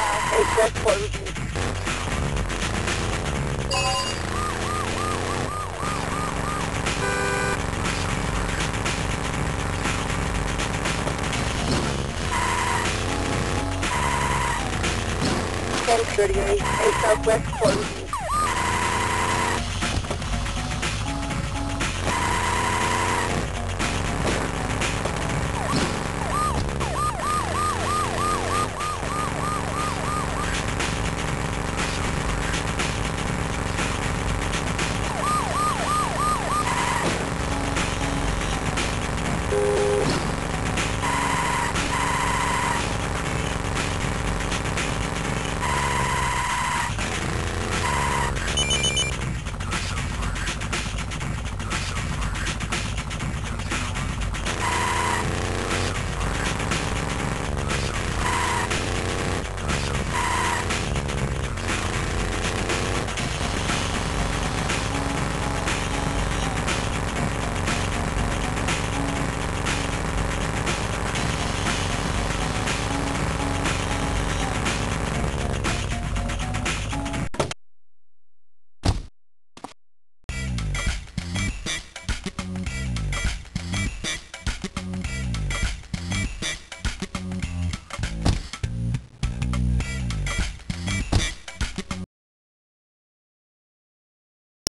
South, HX Port Ten thirty-eight, Southwest Port Beach.